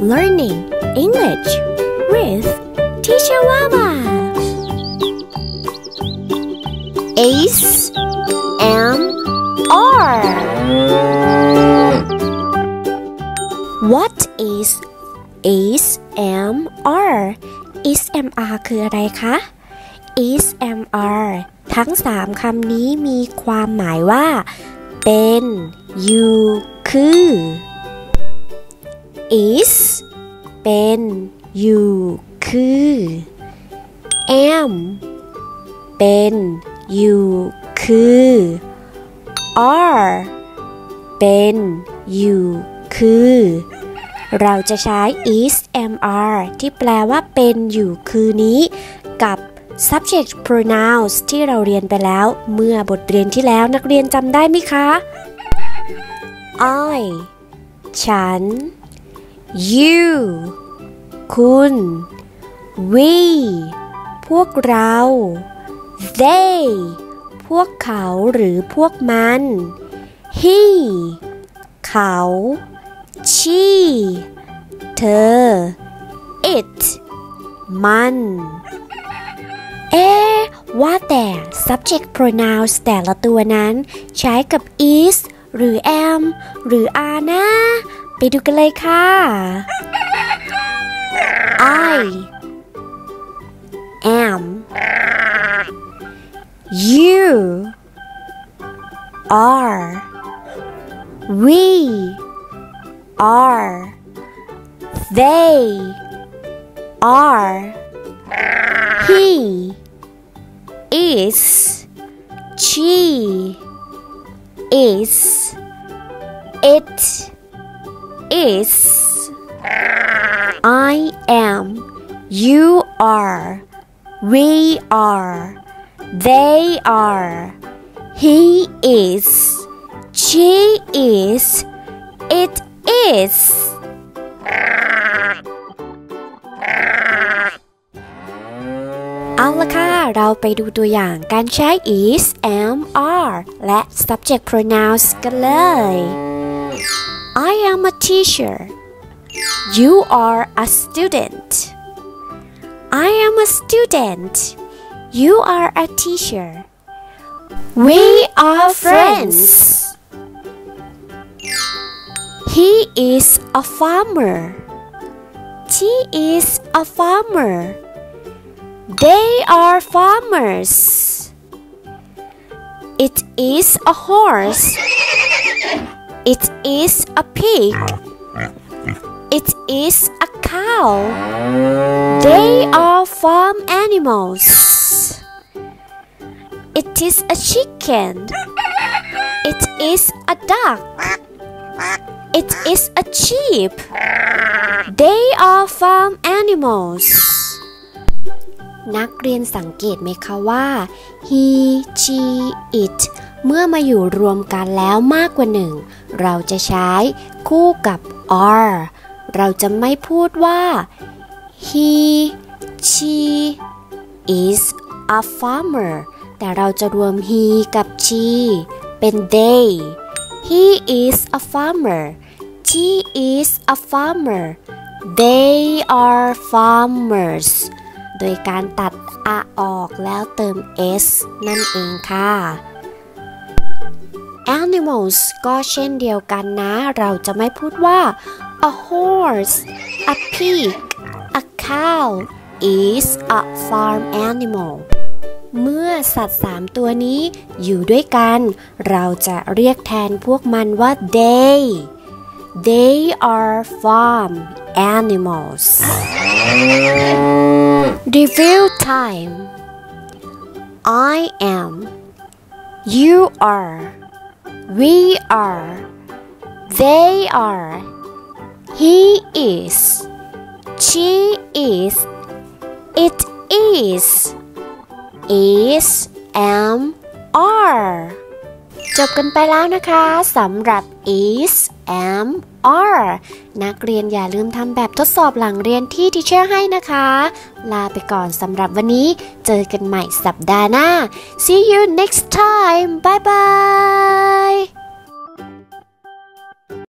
Learning English with Teacher Wawa. Ace M R. What is Ace M R? Is M R คืออะไรคะ Is M R ทั้งสามคำนี้มีความหมายว่า เป็นอยู่คือ is เป็น อยู่ คือ am เป็น อยู่ คือ are เป็น อยู่ คือ เราจะใช้ is am are ที่แปลว่าเป็น อยู่ คือนี้ กับ subject pronouns ที่เราเรียนไปแล้ว เมื่อบทเรียนที่แล้วนักเรียนจำได้ไหมคะ I ฉัน you คุณ we พวกเรา they พวกเขาหรือพวกมัน he เขา she เธอ it มันเอ๊ว่าแต่ subject pronouns แต่ละตัวนั้น ใช้กับ is หรือ am หรือ are นะไปดูกันเลยค่ะ I am you are we are they are he is she is it is I am you are we are they are he is she is it is เอาละค่ะ เราไปดูตัวอย่างการใช้ is am are และ subject pronouns กันเลย I am a teacher. You are a student. I am a student. You are a teacher. We are friends. He is a farmer. She is a farmer. They are farmers. It is a horse. It is a pig. It is a cow. They are farm animals. It is a chicken. It is a duck. It is a sheep. They are farm animals. นักเรียนสังเกตไหมคะว่า he she it เมื่อมาอยู่รวมกันแล้วมากกว่าหนึ่ง เราจะใช้ คู่กับ are เราจะไม่พูดว่า he she is a farmer แต่เราจะรวม he กับ she เป็น they he is a farmer she is a farmer they are farmers โดยการตัด a ออกแล้วเติม s นั่นเองค่ะ animals ก็เช่นเดียวกันนะ เราจะไม่พูดว่า a horse a pig a cow is a farm animal เมื่อสัตว์สามตัวนี้อยู่ด้วยกัน เราจะเรียกแทนพวกมันว่า they they are farm animals review time I am You are, we are, they are, he is, she is, it is, is, am, are จบกันไปแล้วนะคะสำหรับ is am are นักเรียนอย่าลืมทำแบบทดสอบหลังเรียนที่ทิเชอร์ให้นะคะ ลาไปก่อนสำหรับวันนี้ เจอกันใหม่สัปดาห์หน้า see you next time bye bye